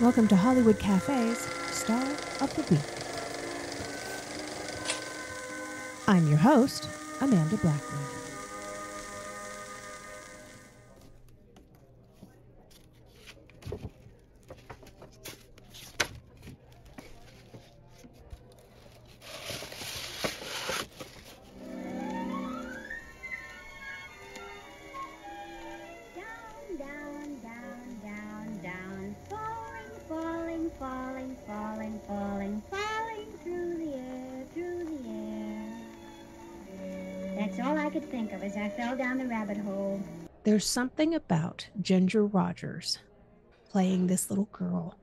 Welcome to Hollywood Cafe's Star of the Week. I'm your host, Amanda Blackwood. Think of as I fell down the rabbit hole. There's something about Ginger Rogers playing this little girl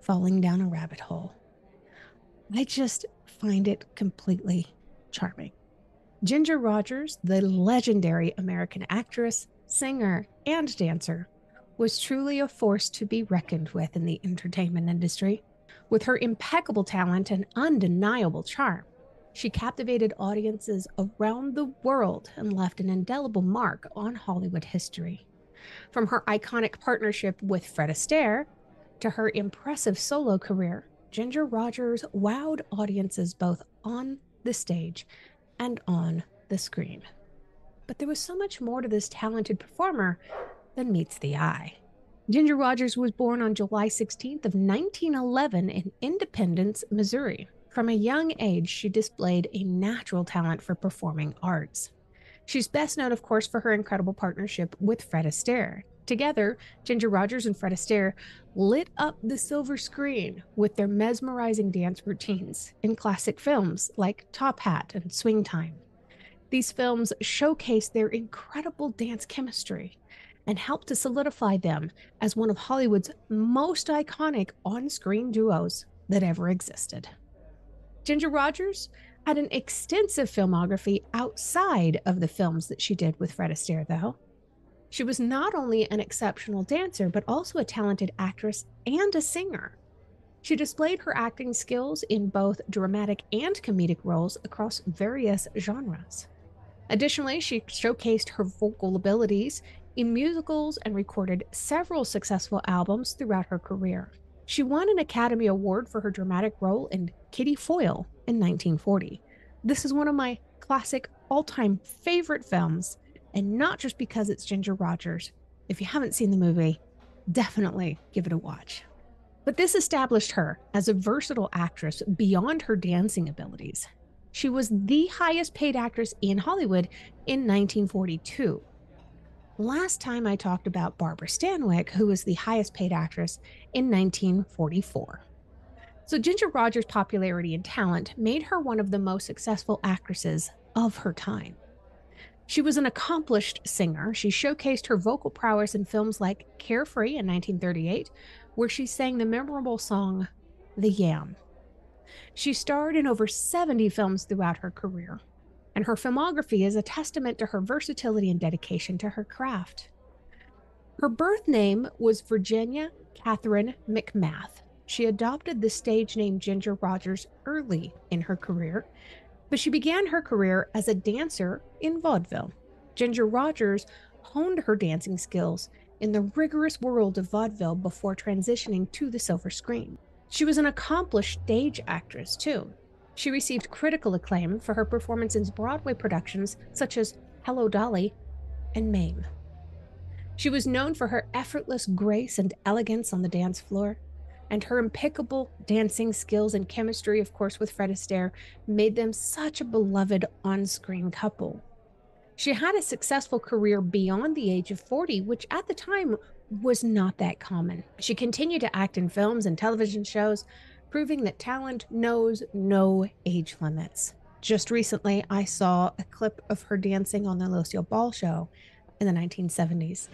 falling down a rabbit hole. I just find it completely charming. Ginger Rogers, the legendary American actress, singer, and dancer, was truly a force to be reckoned with in the entertainment industry. With her impeccable talent and undeniable charm, she captivated audiences around the world and left an indelible mark on Hollywood history. From her iconic partnership with Fred Astaire to her impressive solo career, Ginger Rogers wowed audiences both on the stage and on the screen. But there was so much more to this talented performer than meets the eye. Ginger Rogers was born on July 16th of 1911 in Independence, Missouri. From a young age, she displayed a natural talent for performing arts. She's best known, of course, for her incredible partnership with Fred Astaire. Together, Ginger Rogers and Fred Astaire lit up the silver screen with their mesmerizing dance routines in classic films like Top Hat and Swing Time. These films showcase their incredible dance chemistry and help to solidify them as one of Hollywood's most iconic on screen duos that ever existed. Ginger Rogers had an extensive filmography outside of the films that she did with Fred Astaire, though. She was not only an exceptional dancer, but also a talented actress and a singer. She displayed her acting skills in both dramatic and comedic roles across various genres. Additionally, she showcased her vocal abilities in musicals and recorded several successful albums throughout her career. She won an Academy Award for her dramatic role in Kitty Foyle in 1940. This is one of my classic all time favorite films, and not just because it's Ginger Rogers. If you haven't seen the movie, definitely give it a watch. But this established her as a versatile actress beyond her dancing abilities. She was the highest paid actress in Hollywood in 1942. Last time I talked about Barbara Stanwyck, who was the highest paid actress in 1944. So Ginger Rogers' popularity and talent made her one of the most successful actresses of her time. She was an accomplished singer. She showcased her vocal prowess in films like Carefree in 1938, where she sang the memorable song The Yam. She starred in over 70 films throughout her career, and her filmography is a testament to her versatility and dedication to her craft. Her birth name was Virginia Katherine McMath. She adopted the stage name Ginger Rogers early in her career, but she began her career as a dancer in vaudeville. Ginger Rogers honed her dancing skills in the rigorous world of vaudeville before transitioning to the silver screen. She was an accomplished stage actress, too. She received critical acclaim for her performance in Broadway productions such as Hello Dolly and Mame. She was known for her effortless grace and elegance on the dance floor, and her impeccable dancing skills and chemistry, of course, with Fred Astaire, made them such a beloved on screen couple. She had a successful career beyond the age of 40, which at the time was not that common. She continued to act in films and television shows, proving that talent knows no age limits. Just recently, I saw a clip of her dancing on the Lucille Ball show in the 1970s.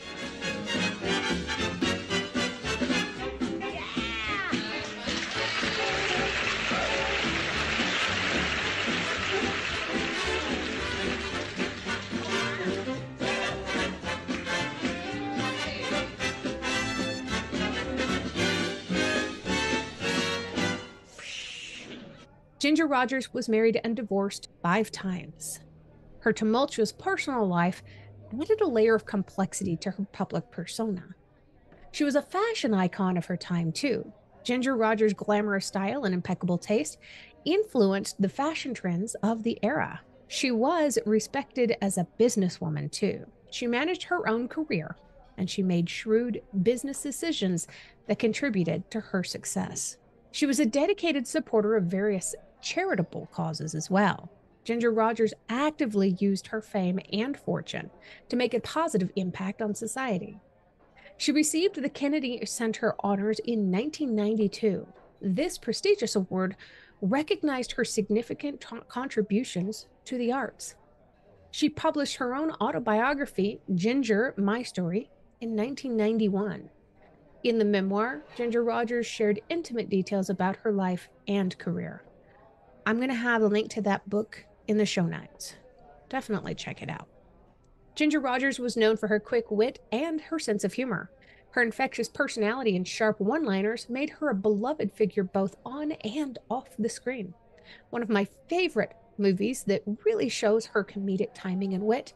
Ginger Rogers was married and divorced five times. Her tumultuous personal life added a layer of complexity to her public persona. She was a fashion icon of her time, too. Ginger Rogers' glamorous style and impeccable taste influenced the fashion trends of the era. She was respected as a businesswoman, too. She managed her own career and she made shrewd business decisions that contributed to her success. She was a dedicated supporter of various charitable causes as well. Ginger Rogers actively used her fame and fortune to make a positive impact on society. She received the Kennedy Center Honors in 1992. This prestigious award recognized her significant t- contributions to the arts. She published her own autobiography, Ginger My Story, in 1991. In the memoir, Ginger Rogers shared intimate details about her life and career. I'm going to have a link to that book in the show notes. Definitely check it out. Ginger Rogers was known for her quick wit and her sense of humor. Her infectious personality and sharp one liners made her a beloved figure both on and off the screen. One of my favorite movies that really shows her comedic timing and wit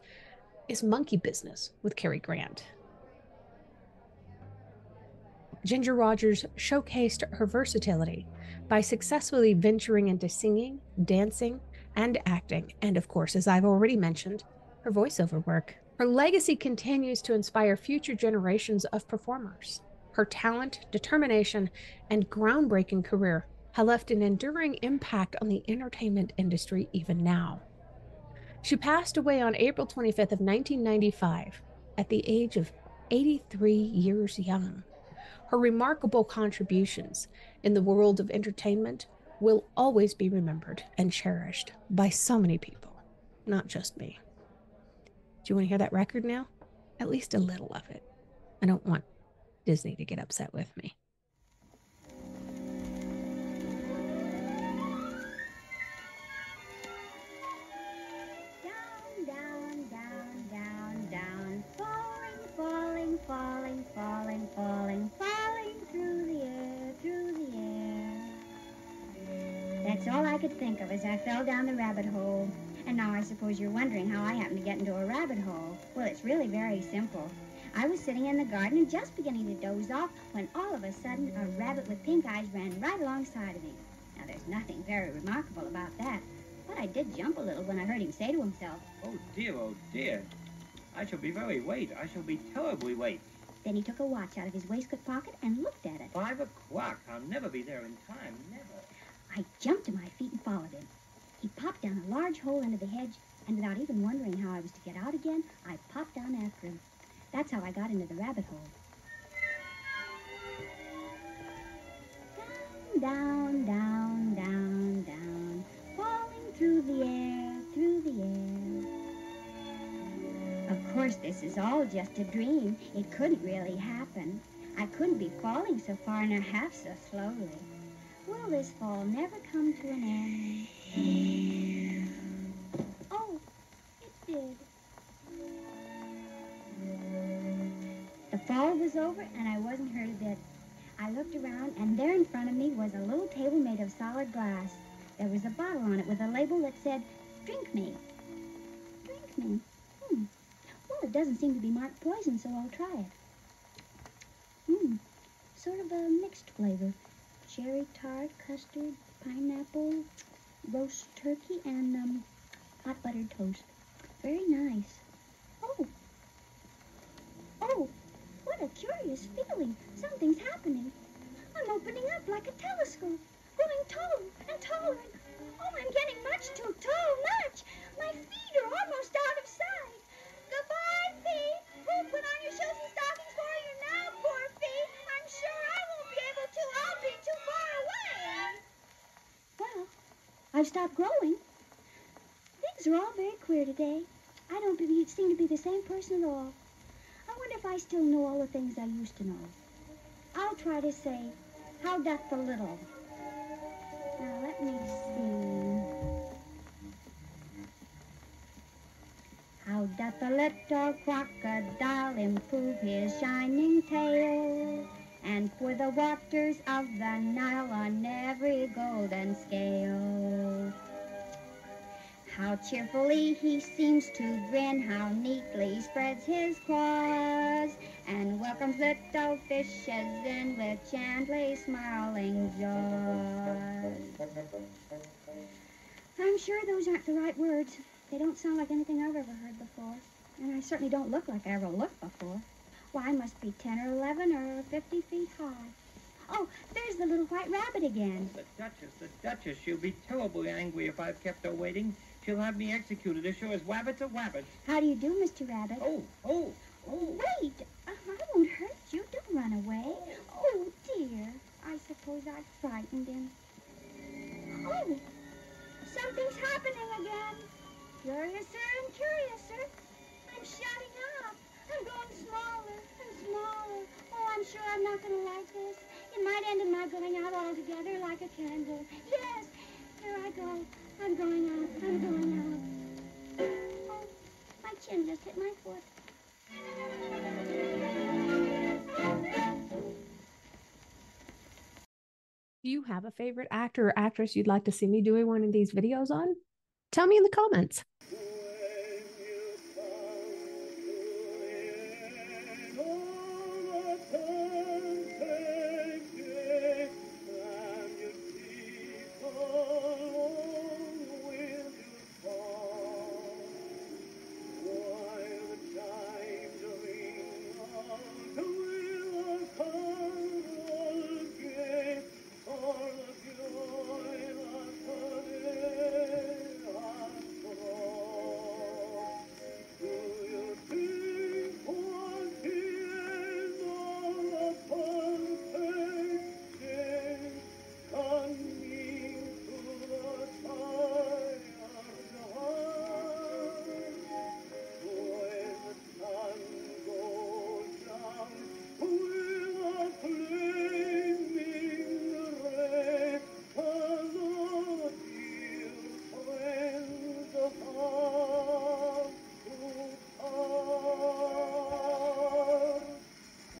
is Monkey Business with Cary Grant. Ginger Rogers showcased her versatility by successfully venturing into singing, dancing, and acting, and of course, as I've already mentioned, her voiceover work. Her legacy continues to inspire future generations of performers. Her talent, determination, and groundbreaking career have left an enduring impact on the entertainment industry even now. She passed away on April 25th of 1995 at the age of 83 years young. Her remarkable contributions in the world of entertainment will always be remembered and cherished by so many people, not just me. Do you want to hear that record now? At least a little of it. I don't want Disney to get upset with me. Down, down, down, down, down, falling, falling, falling, falling, falling, falling That's all I could think of as I fell down the rabbit hole. And now I suppose you're wondering how I happened to get into a rabbit hole. Well, it's really very simple. I was sitting in the garden and just beginning to doze off when all of a sudden a rabbit with pink eyes ran right alongside of me. Now, there's nothing very remarkable about that, but I did jump a little when I heard him say to himself, Oh dear, oh dear. I shall be very late. I shall be terribly late. Then he took a watch out of his waistcoat pocket and looked at it. Five o'clock. I'll never be there in time. Never. I jumped to my feet and followed him. He popped down a large hole into the hedge, and without even wondering how I was to get out again, I popped down after him. That's how I got into the rabbit hole. Down, down, down, down, down, falling through the air, through the air. Of course, this is all just a dream. It couldn't really happen. I couldn't be falling so far nor half so slowly. This fall never come to an end? Oh, it did. The fall was over and I wasn't hurt a bit. I looked around and there in front of me was a little table made of solid glass. There was a bottle on it with a label that said, Drink me. Drink me. Hmm. Well, it doesn't seem to be marked poison, so I'll try it. Hmm. Sort of a mixed flavor. Cherry tart, custard, pineapple, roast turkey, and um, hot buttered toast. Very nice. Oh. Oh, what a curious feeling. Something's happening. I'm opening up like a telescope, growing taller and taller. Oh, I'm getting much too tall, much. My feet are almost out of sight. I've stopped growing. Things are all very queer today. I don't seem to be the same person at all. I wonder if I still know all the things I used to know. I'll try to say, how doth the little? Now, let me see. How doth the little crocodile improve his shining tail? And pour the waters of the Nile on every golden scale. How cheerfully he seems to grin, how neatly spreads his claws, And welcomes little fishes in with gently smiling jaws. I'm sure those aren't the right words. They don't sound like anything I've ever heard before. And I certainly don't look like I ever looked before. Why, I must be 10 or 11 or 50 feet high. Oh, there's the little white rabbit again. The Duchess, the Duchess. She'll be terribly angry if I've kept her waiting. She'll have me executed as sure as wabbits are wabbits. How do you do, Mr. Rabbit? Oh, oh, oh. Wait! Uh, I won't hurt you. Don't run away. Oh, dear. I suppose I frightened him. Oh, something's happening again. Curiouser and curiouser. I'm shutting up. I'm going smaller not going to like this. It might end in my going out altogether like a candle. Yes, here I go. I'm going out. I'm going out. Oh, my chin just hit my foot. Do you have a favorite actor or actress you'd like to see me doing one of these videos on? Tell me in the comments.